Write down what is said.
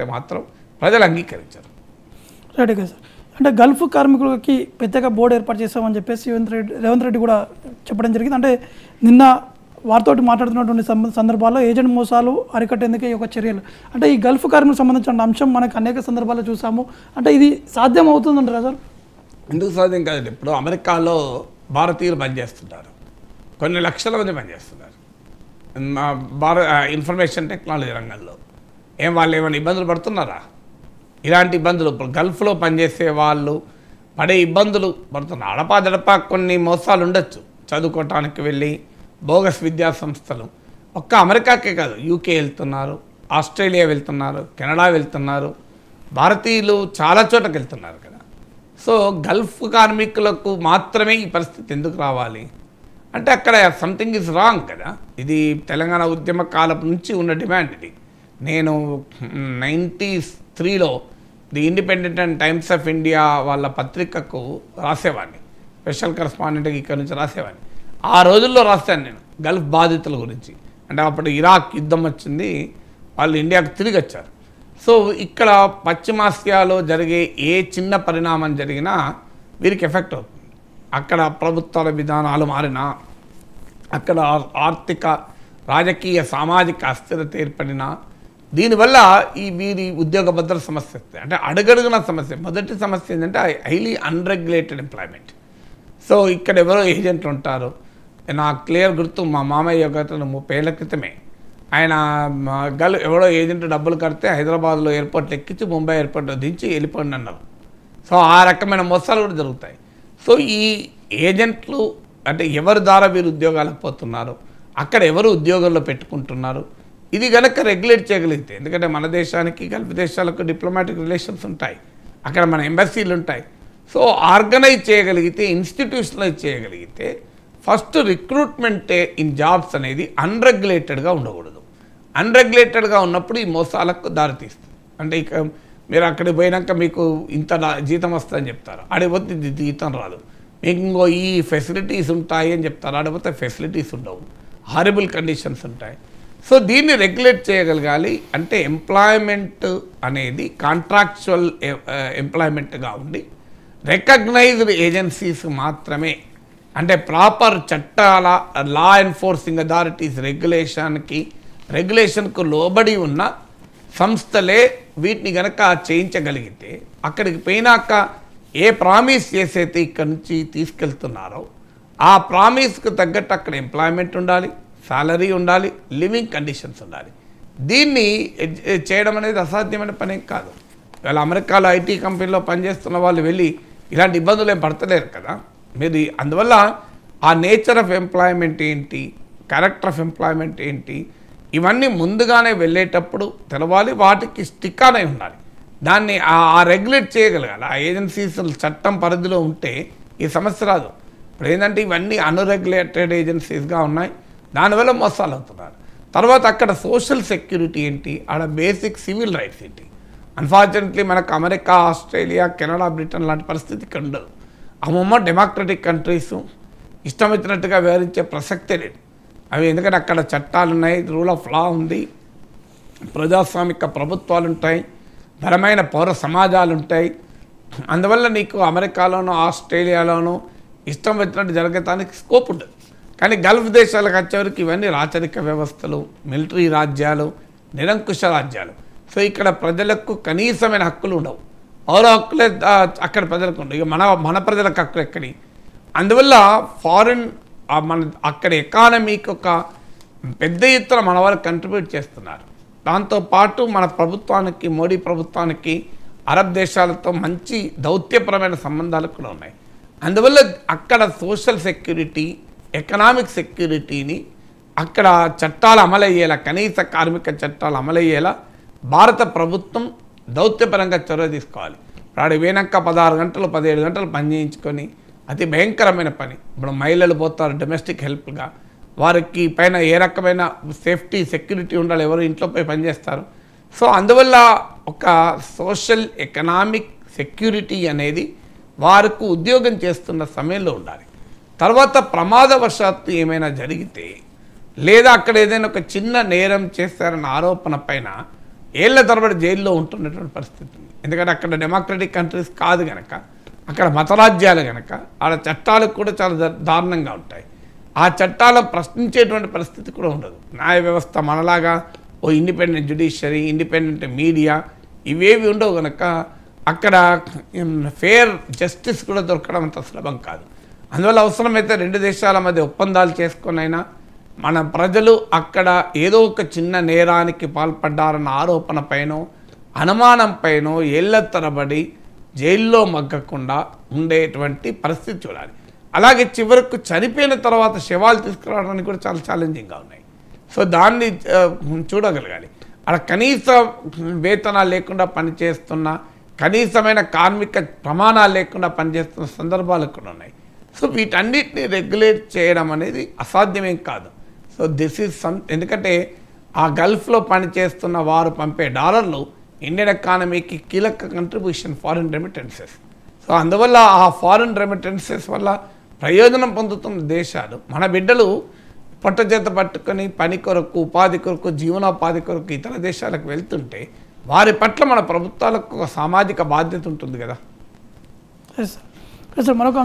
లేకపోతే మాత్రం ప్రజలు అంగీకరించరు. రైట్ ఓకే సార్ అంటే గల్ఫ్ కార్మికులకి ప్రత్యేక బోర్డు ఏర్పాటు చేస్తామని చెప్పేసి రేవంత్ రెడ్డి రేవంత్ రెడ్డి కూడా చెప్పడం జరిగింది. అంటే నిన్న వారితోటి మాట్లాడుతున్నటువంటి సంద- సందర్భాల్లో ఏజెంట్ మోసాలు అరికట్టేందుకే యొక్క చర్యలు. అంటే ఈ గల్ఫ్ కార్మికులకు సంబంధించిన అంశం మనకు అనేక సందర్భాల్లో చూసాము. అంటే ఇది సాధ్యం అవుతుందంటారా సార్ ఎందుకు సాధ్యం కాదండి? ఇప్పుడు అమెరికాలో భారతీయులు పనిచేస్తుంటారు. కొన్ని లక్షల మంది పనిచేస్తున్నారు భారత ఇన్ఫర్మేషన్ టెక్నాలజీ రంగంలో. ఏం వాళ్ళు ఏమైనా ఇబ్బందులు పడుతున్నారా? ఇలాంటి ఇబ్బందులు ఇప్పుడు గల్ఫ్లో పనిచేసే వాళ్ళు పడే ఇబ్బందులు పడుతున్నారు అడపాదడపా కొన్ని మోసాలు ఉండొచ్చు. చదువుకోవటానికి వెళ్ళి బోగస్ విద్యా సంస్థలు. ఒక్క అమెరికాకే కాదు యూకే వెళ్తున్నారు ఆస్ట్రేలియా వెళ్తున్నారు కెనడా వెళ్తున్నారు. భారతీయులు చాలా చోటకి వెళ్తున్నారు కదా. సో గల్ఫ్ కార్మికులకు మాత్రమే ఈ పరిస్థితి ఎందుకు రావాలి? అంటే అక్కడ సంథింగ్ ఇస్ రాంగ్ కదా. ఇది తెలంగాణ ఉద్యమ కాలం నుంచి ఉన్న డిమాండ్ ఇది. నేను నైంటీ త్రీలో the independent and times of India వాళ్ళ పత్రికకు రాసేవాడిని. స్పెషల్ కరస్పాండెంట్కి ఇక్కడ నుంచి రాసేవాడిని. ఆ రోజుల్లో రాస్తాను నేను గల్ఫ్ బాధితుల గురించి. అంటే అప్పుడు ఇరాక్ యుద్ధం వచ్చింది వాళ్ళు ఇండియాకు తిరిగి వచ్చారు. సో ఇక్కడ పశ్చిమాసియాలో జరిగే ఏ చిన్న పరిణామం జరిగినా వీరికి ఎఫెక్ట్ అవుతుంది. అక్కడ ప్రభుత్వాల విధానాలు మారినా అక్కడ ఆర్థిక రాజకీయ సామాజిక అస్థిరత ఏర్పడినా దీనివల్ల ఈ వీరి ఉద్యోగ భద్రత సమస్య వస్తుంది. అంటే అడుగడుగున సమస్య. మొదటి సమస్య ఏంటంటే హైలీ అన్రెగ్యులేటెడ్ ఎంప్లాయ్మెంట్ సో ఇక్కడ ఎవరో ఏజెంట్లు ఉంటారు. నాకు క్లియర్ గుర్తు మా మామయ్య ఒక ముప్పై ఏళ్ళ క్రితమే. ఆయన మా గల్ ఎవడో ఏజెంట్ డబ్బులు కడితే హైదరాబాద్లో ఎయిర్పోర్ట్ ఎక్కించి ముంబై ఎయిర్పోర్ట్లో దించి వెళ్ళిపోండి అన్నారు. సో ఆ రకమైన మోసాలు కూడా జరుగుతాయి. సో ఈ ఏజెంట్లు అంటే ఎవరి ద్వారా వీరు ఉద్యోగాలకు పోతున్నారు? అక్కడ ఎవరు ఉద్యోగంలో పెట్టుకుంటున్నారు? ఇది కనుక రెగ్యులేట్ చేయగలిగితే ఎందుకంటే మన దేశానికి గల్ఫ్ దేశాలకు డిప్లొమాటిక్ రిలేషన్స్ ఉంటాయి. అక్కడ మన ఎంబసీలు ఉంటాయి. సో ఆర్గనైజ్ చేయగలిగితే ఇన్స్టిట్యూషనలైజ్ చేయగలిగితే ఫస్ట్ రిక్రూట్మెంటే ఇన్ జాబ్స్ అనేది అన్రెగ్యులేటెడ్గా ఉండకూడదు. అన్రెగ్యులేటెడ్గా ఉన్నప్పుడు ఈ మోసాలకు దారితీస్తుంది. అంటే ఇక మీరు అక్కడికి పోయినాక మీకు ఇంత జీతం వస్తుందని చెప్తారు. ఆడిపోతే ఇది జీతం రాదు. మీకు ఇంకో ఈ ఫెసిలిటీస్ ఉంటాయి అని చెప్తారు. ఆడిపోతే ఫెసిలిటీస్ ఉండవు. హారిబుల్ కండిషన్స్ ఉంటాయి. సో దీన్ని రెగ్యులేట్ చేయగలగాలి అంటే ఎంప్లాయ్మెంట్ అనేది కాంట్రాక్చువల్ ఎంప్లాయ్మెంట్గా ఉండి రికగ్నైజ్డ్ ఏజెన్సీస్ మాత్రమే. అంటే ప్రాపర్ చట్టాల లా ఎన్ఫోర్సింగ్ అథారిటీస్ రెగ్యులేషన్కి రెగ్యులేషన్కు లోబడి ఉన్న సంస్థలే వీటిని గనక చేయించగలిగితే అక్కడికి పోయినాక ఏ ప్రామిస్ చేసైతే ఇక్కడి నుంచి తీసుకెళ్తున్నారో ఆ ప్రామిస్కు తగ్గట్టు అక్కడ ఎంప్లాయ్మెంట్ ఉండాలి. సాలరీ ఉండాలి లివింగ్ కండిషన్స్ ఉండాలి. దీన్ని ఎడ్- చేయడం అనేది అసాధ్యమైన పని కాదు. ఇవాళ అమెరికాలో ఐటీ కంపెనీలో పనిచేస్తున్న వాళ్ళు వెళ్ళి ఇలాంటి ఇబ్బందులు ఏం పడతలేరు కదా. మీరు అందువల్ల ఆ నేచర్ ఆఫ్ ఎంప్లాయ్మెంట్ ఏంటి క్యారెక్టర్ ఆఫ్ ఎంప్లాయ్మెంట్ ఏంటి ఇవన్నీ ముందుగానే వెళ్ళేటప్పుడు తెలవాలి వాటికి స్టిక్ అనే ఉండాలి. దాన్ని ఆ- ఆ రెగ్యులేట్ చేయగలగాలి. ఆ ఏజెన్సీస్ చట్టం పరిధిలో ఉంటే ఈ సమస్య రాదు. ఇప్పుడు ఏంటంటే ఇవన్నీ అన్రెగ్యులేటెడ్ ఏజెన్సీస్గా ఉన్నాయి. దానివల్ల మోసాలు అవుతున్నారు. తర్వాత అక్కడ సోషల్ సెక్యూరిటీ ఏంటి? ఆడ బేసిక్ సివిల్ రైట్స్ ఏంటి? అన్ఫార్చునేట్లీ మనకు అమెరికా ఆస్ట్రేలియా కెనడా బ్రిటన్ లాంటి పరిస్థితి ఇక్కడ ఉండదు. అమ్మమ్మ డెమోక్రటిక్ కంట్రీస్ ఇష్టం వచ్చినట్టుగా వ్యవహరించే ప్రసక్తే లేదు. అవి ఎందుకంటే అక్కడ చట్టాలు ఉన్నాయి రూల్ ఆఫ్ లా ఉంది ప్రజాస్వామిక ప్రభుత్వాలు ఉంటాయి బలమైన పౌర సమాజాలు ఉంటాయి. అందువల్ల నీకు అమెరికాలోనూ ఆస్ట్రేలియాలోనూ ఇష్టం వచ్చినట్టు జరగటానికి స్కోప్ ఉంటుంది కానీ గల్ఫ్ దేశాలకు వచ్చేవరకు ఇవన్నీ రాచరిక వ్యవస్థలు మిలిటరీ రాజ్యాలు నిరంకుశ రాజ్యాలు. సో ఇక్కడ ప్రజలకు కనీసమైన హక్కులు ఉండవు. పౌర హక్కులే అక్కడ ప్రజలకు ఉండవు. ఇక మన మన ప్రజలకు హక్కులు ఎక్కడి? అందువల్ల ఫారిన్ మన అక్కడ ఎకానమీకి ఒక పెద్ద ఎత్తున మన వాళ్ళు కంట్రిబ్యూట్ చేస్తున్నారు. దాంతోపాటు మన ప్రభుత్వానికి మోడీ ప్రభుత్వానికి అరబ్ దేశాలతో మంచి దౌత్యపరమైన సంబంధాలు కూడా ఉన్నాయి. అందువల్ల అక్కడ సోషల్ సెక్యూరిటీ ఎకనామిక్ సెక్యూరిటీని అక్కడ చట్టాలు అమలయ్యేలా కనీస కార్మిక చట్టాలు అమలయ్యేలా భారత ప్రభుత్వం దౌత్యపరంగా చొరవ తీసుకోవాలి. ఇప్పుడు వేనక్క పదహారు గంటలు పదిహేడు గంటలు పని చేయించుకొని అతి భయంకరమైన పని. ఇప్పుడు మహిళలు పోతారు డొమెస్టిక్ హెల్ప్గా వారికి పైన ఏ రకమైన సేఫ్టీ సెక్యూరిటీ ఉండాలి ఎవరు ఇంట్లో పోయి పనిచేస్తారు సో అందువల్ల ఒక సోషల్ ఎకనామిక్ సెక్యూరిటీ అనేది వారికి ఉద్యోగం చేస్తున్న సమయంలో ఉండాలి. తర్వాత ప్రమాదవశాత్తు ఏమైనా జరిగితే లేదా అక్కడ ఏదైనా ఒక చిన్న నేరం చేస్తారన్న ఆరోపణ పైన ఏళ్ళ తరబడి జైల్లో ఉంటున్నటువంటి పరిస్థితి ఉంది. ఎందుకంటే అక్కడ డెమోక్రటిక్ కంట్రీస్ కాదు గనక అక్కడ మతరాజ్యాలు గనక ఆడ చట్టాలు కూడా చాలా దారుణంగా ఉంటాయి. ఆ చట్టాలను ప్రశ్నించేటువంటి పరిస్థితి కూడా ఉండదు. న్యాయ వ్యవస్థ మనలాగా ఓ ఇండిపెండెంట్ జ్యుడిషియరీ ఇండిపెండెంట్ మీడియా ఇవేవి ఉండవు కనుక అక్కడ ఫేర్ జస్టిస్ కూడా దొరకడం అంత సులభం కాదు. అందువల్ల అవసరమైతే రెండు దేశాల మధ్య ఒప్పందాలు చేసుకునైనా మన ప్రజలు అక్కడ ఏదో ఒక చిన్న నేరానికి పాల్పడ్డారన్న ఆరోపణ పైన అనుమానం పైన ఏళ్ళ తరబడి జైల్లో మగ్గకుండా ఉండేటువంటి పరిస్థితి చూడాలి. అలాగే చివరకు చనిపోయిన తర్వాత శవాలు తీసుకురావడానికి కూడా చాలా ఛాలెంజింగ్గా ఉన్నాయి. సో దాన్ని చూడగలగాలి. అక్కడ కనీస వేతనాలు లేకుండా పనిచేస్తున్న కనీసమైన కార్మిక ప్రమాణాలు లేకుండా పనిచేస్తున్న సందర్భాలు కూడా ఉన్నాయి. సో వీటన్నిటిని రెగ్యులేట్ చేయడం అనేది అసాధ్యమేం కాదు. సో దిస్ ఈజ్ సమ్ ఎందుకంటే ఆ గల్ఫ్లో పనిచేస్తున్న వారు పంపే డాలర్లు ఇండియన్ ఎకానమీకి కీలక కంట్రిబ్యూషన్ ఫారిన్ రెమిటెన్సెస్ సో అందువల్ల ఆ ఫారిన్ రెమిటెన్సెస్ వల్ల ప్రయోజనం పొందుతున్న దేశాలు మన బిడ్డలు పట్టుచేత పట్టుకొని పని కొరకు ఉపాధి కొరకు జీవనోపాధి కొరకు ఇతర దేశాలకు వెళ్తుంటే వారి పట్ల మన ప్రభుత్వాలకు ఒక సామాజిక బాధ్యత ఉంటుంది కదా. సార్ మరొక